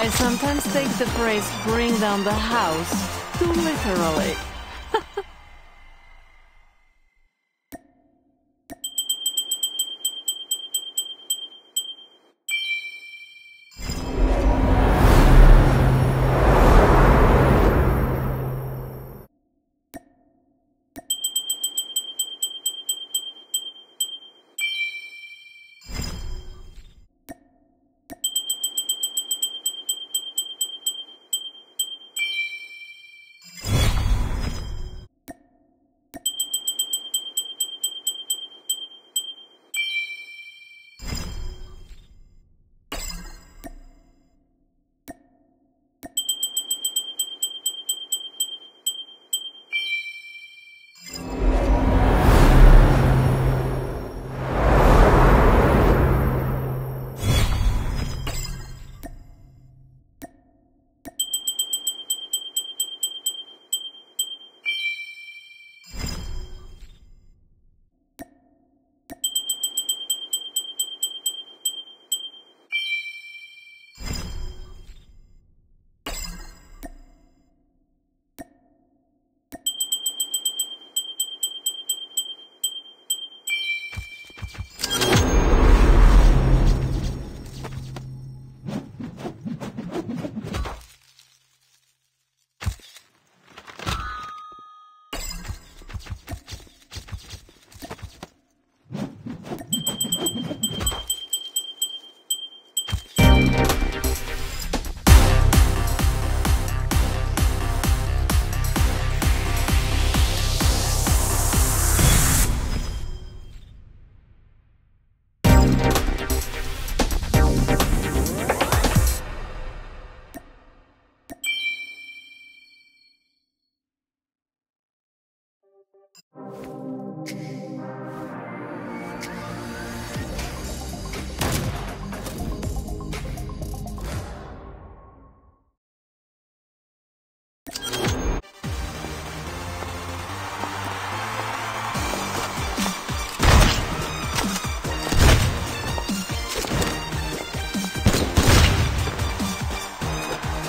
I sometimes take the phrase bring down the house too literally.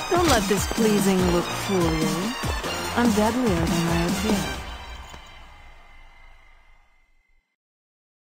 Don't let this pleasing look fool you. I'm deadlier than I appear.